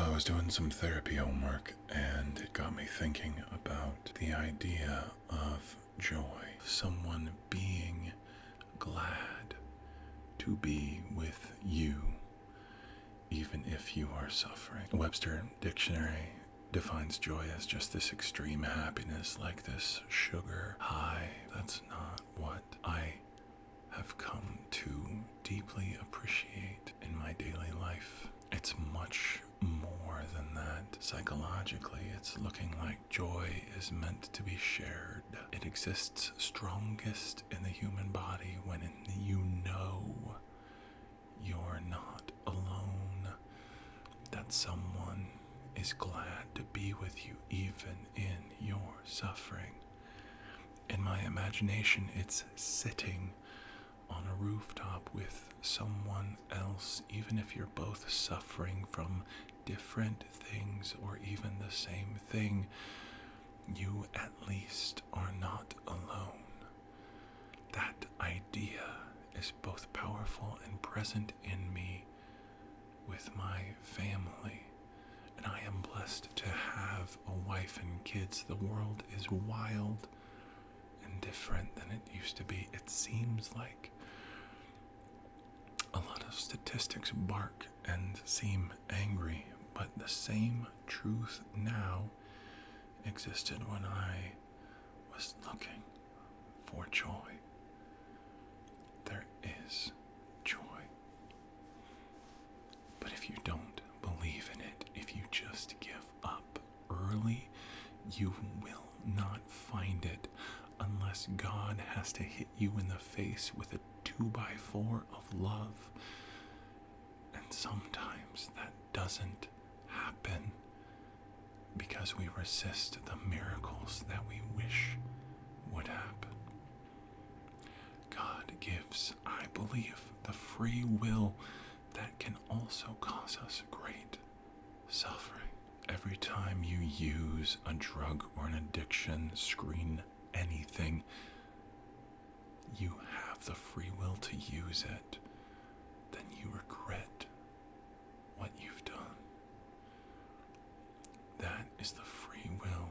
So I was doing some therapy homework and it got me thinking about the idea of joy. Someone being glad to be with you, even if you are suffering. Webster Dictionary defines joy as just this extreme happiness, like this sugar high. That's not what I have come to deeply appreciate in my daily life. It's much more than that. Psychologically, it's looking like joy is meant to be shared. It exists strongest in the human body when you know you're not alone, that someone is glad to be with you even in your suffering. In my imagination, it's sitting on a rooftop with someone else, even if you're both suffering from different things or even the same thing, you at least are not alone. That idea is both powerful and present in me with my family. And I am blessed to have a wife and kids. The world is wild and different than it used to be. It seems like a lot of statistics bark and seem angry, but the same truth now existed when I was looking for joy. There is joy. But if you don't believe in it, if you just give up early, you will not find it unless God has to hit you in the face with a two by four of love. And sometimes that doesn't happen because we resist the miracles that we wish would happen. God gives, I believe, the free will that can also cause us great suffering. Every time you use a drug or an addiction, screen, anything, you have the free will to use it, then you regret what you've done. That is the free will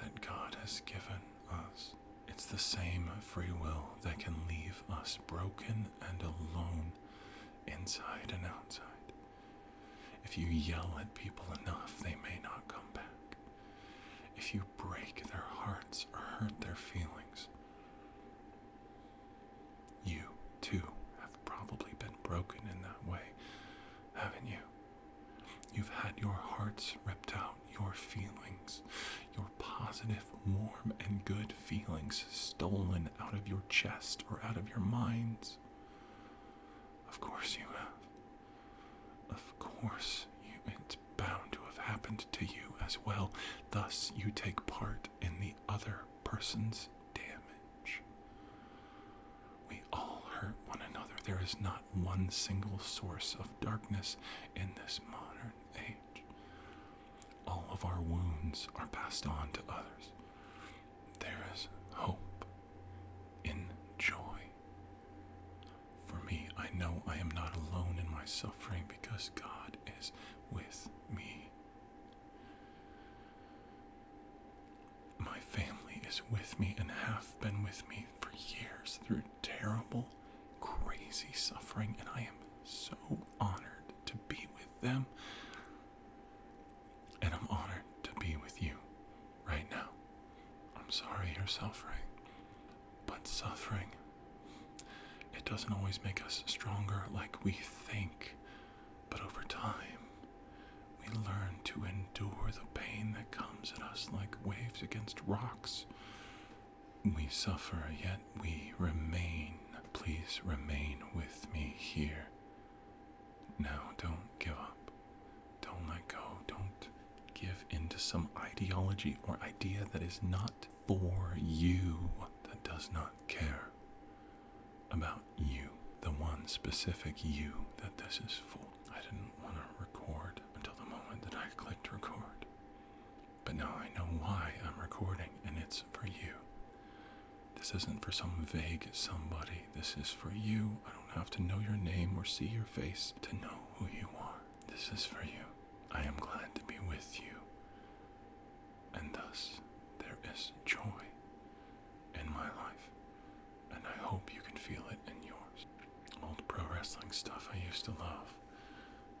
that God has given us. It's the same free will that can leave us broken and alone inside and outside. If you yell at people enough, they may not come back. If you break their hearts or hurt their feelings, you too have probably been broken in that way, haven't you? You've had your hearts ripped out, your feelings, your positive, warm, and good feelings stolen out of your chest or out of your minds. Of course you have. Of course, you, it's bound to have happened to you as well. Thus, you take part in the other person's damage. We all hurt one another. There is not one single source of darkness in this. All our wounds are passed on to others. There is hope in joy. For me, I know I am not alone in my suffering because God is with me. My family is with me and have been with me for years through terrible, crazy suffering, and I am so honored to be with them. And I'm honored to be with you right now. I'm sorry you're suffering, but suffering, it doesn't always make us stronger like we think, but over time, we learn to endure the pain that comes at us like waves against rocks. We suffer, yet we remain. Please remain with me here. Now, don't give up. Don't let go. Don't give in to some ideology or idea that is not for you, that does not care about you, the one specific you that this is for. I didn't want to record until the moment that I clicked record. But now I know why I'm recording, and it's for you. This isn't for some vague somebody. This is for you. I don't have to know your name or see your face to know who you are. This is for you. I am glad to be with you, and thus is joy in my life, and I hope you can feel it in yours. Old pro wrestling stuff I used to love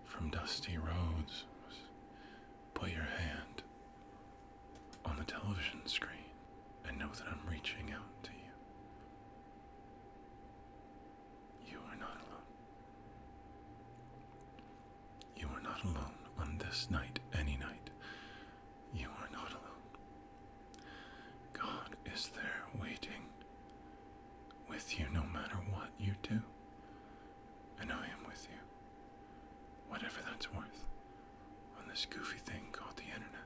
from Dusty Rhodes was put your hand on the television screen and know that I'm reaching out to you. You are not alone. You are not alone on this night. this goofy thing called the internet.